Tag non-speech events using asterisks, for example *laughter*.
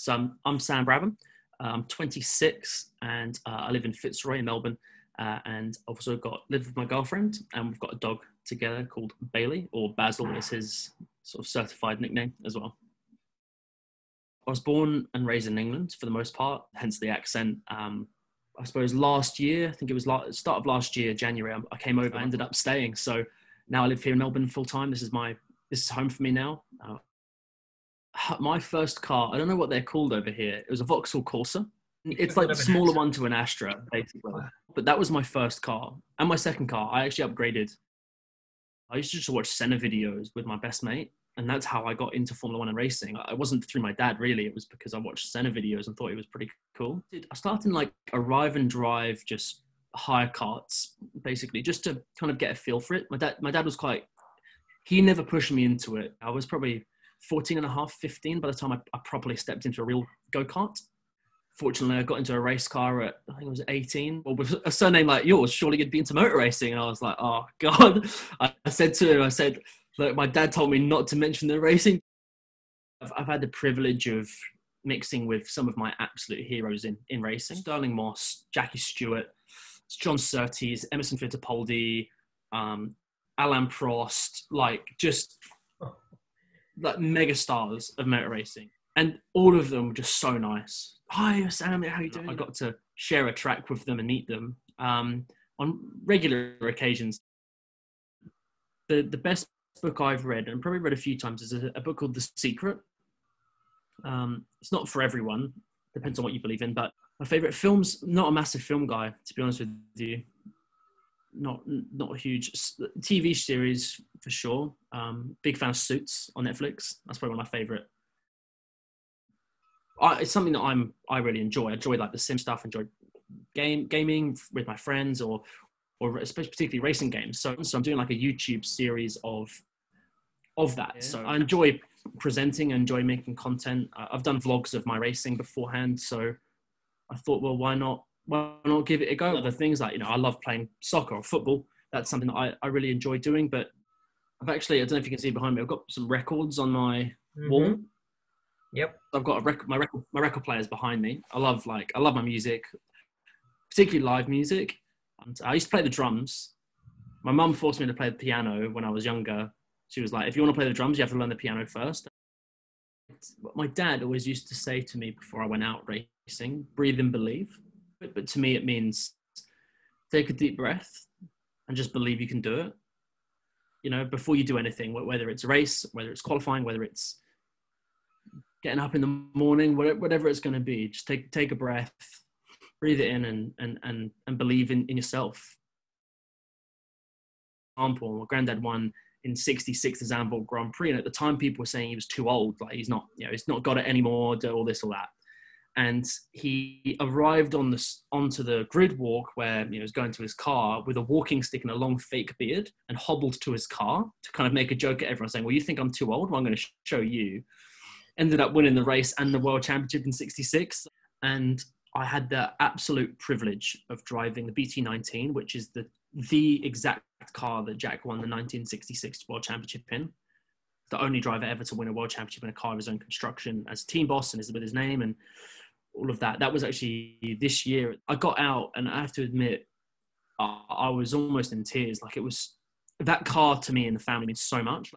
So I'm, I'm Sam Brabham. Uh, I'm 26 and uh, I live in Fitzroy in Melbourne. Uh, and I've also got live with my girlfriend and we've got a dog together called Bailey or Basil is his sort of certified nickname as well. I was born and raised in England for the most part, hence the accent. Um, I suppose last year, I think it was la- start of last year, January, I came over, I ended up staying. So now I live here in Melbourne full time. This is my this is home for me now. Uh, *sighs* my first car, I don't know what they're called over here. It was a Vauxhall Corsa. *laughs* It's like the smaller one to an Astra, basically. But that was my first car. And my second car, I actually upgraded. I used to just watch Senna videos with my best mate. And that's how I got into Formula One and racing. It wasn't through my dad, really. It was because I watched Senna videos and thought it was pretty cool. I started in like arrive and drive, just hire karts, basically, just to kind of get a feel for it. My dad, my dad was quite, he never pushed me into it. I was probably 14 and a half, 15 by the time I, I properly stepped into a real go kart. Fortunately, I got into a race car at, I think it was 18. Well, with a surname like yours, surely you'd be into motor racing. And I was like, oh, *laughs* God. I, said to him, I said, look, my dad told me not to mention the racing. I've, I've had the privilege of mixing with some of my absolute heroes in, in racing Stirling Moss, Jackie Stewart, John Surtees, Emerson Fittipaldi, um, Alain Prost, like just like mega stars of motor racing, and all of them were just so nice. Hi, Sam, how are you doing? I got to share a track with them and meet them um, on regular occasions. The the best book I've read and probably read a few times is a, a book called The Secret. Um, it's not for everyone, depends on what you believe in. But my favorite films, not a massive film guy, to be honest with you not not a huge TV series for sure. Um, big fan of Suits on Netflix. That's probably one of my favorite. I, it's something that I'm I really enjoy. I enjoy like the sim stuff. Enjoy game gaming with my friends or or especially particularly racing games. So so I'm doing like a YouTube series of of that. Yeah. So I enjoy presenting. I enjoy making content. I've done vlogs of my racing beforehand. So I thought, well, why not why not give it a go? Other things like, you know, I love playing soccer or football. That's something that I, I really enjoy doing. But I've actually, I don't know if you can see behind me, I've got some records on my mm-hmm. wall. Yep. I've got a record, my record, my record players behind me. I love like, I love my music, particularly live music. And I used to play the drums. My mum forced me to play the piano when I was younger. She was like, if you want to play the drums, you have to learn the piano first. My dad always used to say to me before I went out racing, breathe and believe but to me, it means take a deep breath and just believe you can do it. You know, before you do anything, whether it's a race, whether it's qualifying, whether it's getting up in the morning, whatever it's going to be, just take take a breath, breathe it in, and and and and believe in, in yourself. Example, my granddad won in '66 the Zandvoort Grand Prix, and at the time people were saying he was too old, like he's not, you know, he's not got it anymore, do all this or that and he arrived on the onto the grid walk where you know, he was going to his car with a walking stick and a long fake beard and hobbled to his car to kind of make a joke at everyone saying well you think i'm too old? Well i'm going to show you. Ended up winning the race and the world championship in 66 and i had the absolute privilege of driving the bt19 which is the the exact car that jack won the 1966 world championship in the only driver ever to win a world championship in a car of his own construction as team boss and is with his name and all of that. That was actually this year. I got out, and I have to admit, I, I was almost in tears. Like it was that car to me and the family means so much.